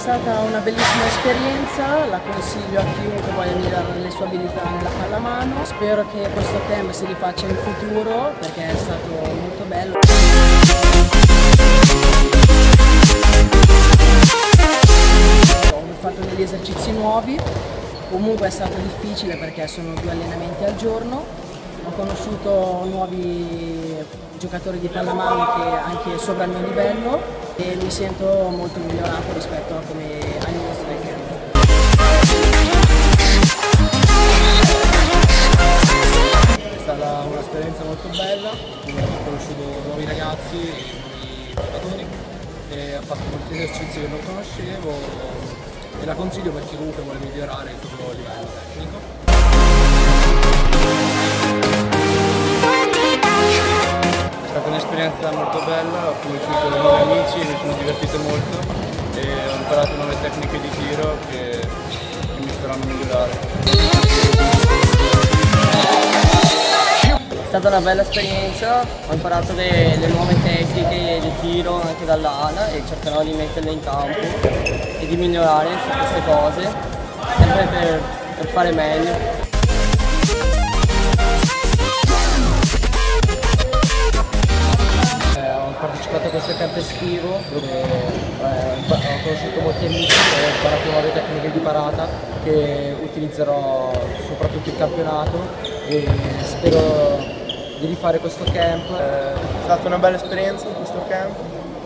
stata una bellissima esperienza, la consiglio a chiunque voglia migliorare le sue abilità nella pallamano. Spero che questo camp si rifaccia in futuro perché è stato molto bello. Ho fatto degli esercizi nuovi, comunque è stato difficile perché sono due allenamenti al giorno. Ho conosciuto nuovi giocatori di pallamano che anche sopra il mio livello e mi sento molto migliorato rispetto a come all'inizio del camp. È stata un'esperienza molto bella, ho conosciuto nuovi ragazzi, nuovi giocatori e ho fatto molti esercizi che non conoscevo e la consiglio per chi comunque vuole migliorare il proprio livello tecnico. Un'esperienza molto bella, ho conosciuto nuovi amici, mi sono divertito molto e ho imparato nuove tecniche di tiro che, che mi faranno migliorare. È stata una bella esperienza, ho imparato le, le nuove tecniche di tiro anche dall'ANA e cercherò di metterle in campo e di migliorare su queste cose, sempre per, per fare meglio. Partecipato a questo camp estivo dove eh, ho conosciuto molti amici e ho imparato nuove tecniche di parata che utilizzerò soprattutto in campionato e spero di rifare questo camp. Eh, è stata una bella esperienza questo camp.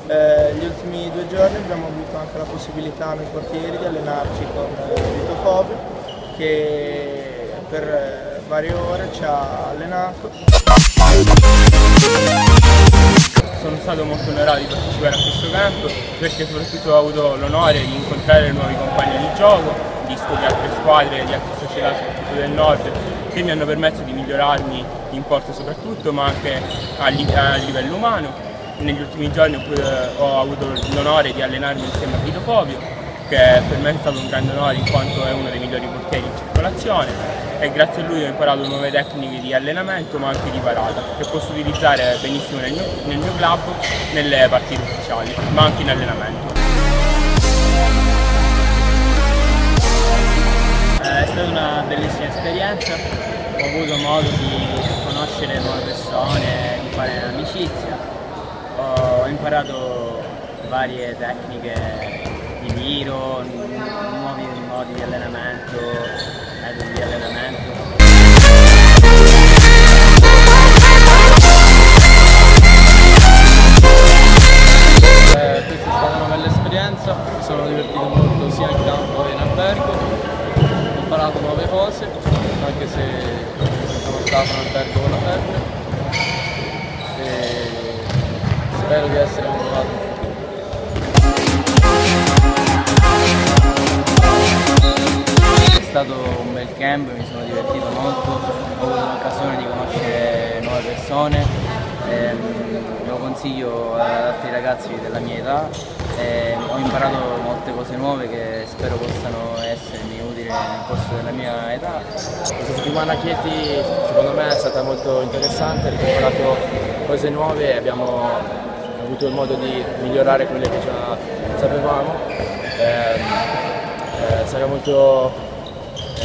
Eh, gli ultimi due giorni abbiamo avuto anche la possibilità noi portieri di allenarci con eh, Vito Fobi che per eh, varie ore ci ha allenato stato molto onorato di partecipare a questo campo perché soprattutto ho avuto l'onore di incontrare nuovi compagni di gioco, di di altre squadre, di altre società soprattutto del nord che mi hanno permesso di migliorarmi in porto soprattutto ma anche a, livello umano. Negli ultimi giorni ho avuto l'onore di allenarmi insieme a Vito Povio che per me è stato un grande onore in quanto è uno dei migliori portieri in circolazione e grazie a lui ho imparato nuove tecniche di allenamento ma anche di parata che posso utilizzare benissimo nel mio, nel mio club, nelle partite ufficiali, ma anche in allenamento. Eh, è stata una bellissima esperienza, ho avuto modo di conoscere nuove persone, di fare amicizia, ho imparato varie tecniche di tiro, nuovi modi di allenamento, di allenamento. Eh, questa è stata una bella esperienza, mi sono divertito molto sia in campo che in albergo, ho imparato nuove cose, anche se sono stato in albergo con la febbre e spero di essere motivato stato un bel camp, mi sono divertito molto, ho avuto l'occasione di conoscere nuove persone, ehm, lo consiglio ad altri ragazzi della mia età, ehm, ho imparato molte cose nuove che spero possano essermi utili nel corso della mia età. Questa settimana a Chieti secondo me è stata molto interessante, abbiamo imparato cose nuove e abbiamo avuto il modo di migliorare quelle che già sapevamo. Eh, eh, sarà molto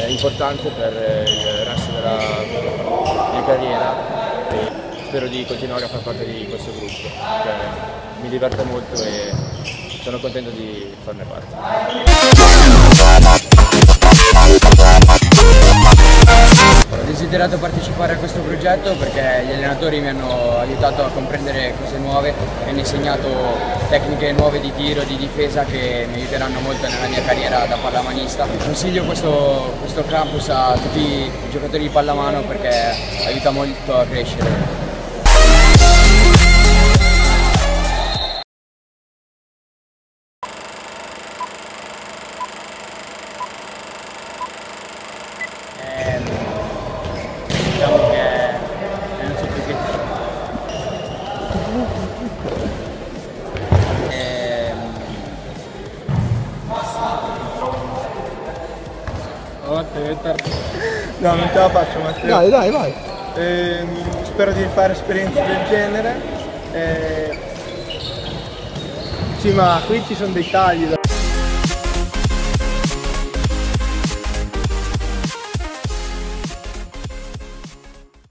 importante per il resto della mia carriera. E spero di continuare a far parte di questo gruppo, mi diverte molto e sono contento di farne parte desiderato partecipare a questo progetto perché gli allenatori mi hanno aiutato a comprendere cose nuove, mi hanno insegnato tecniche nuove di tiro, di difesa che mi aiuteranno molto nella mia carriera da pallamanista. Consiglio questo, questo campus a tutti i giocatori di pallamano perché aiuta molto a crescere. No, non ce la faccio Matteo. Dai, dai, vai. Eh, spero di fare esperienze del genere. Eh, sì, ma qui ci sono dei tagli.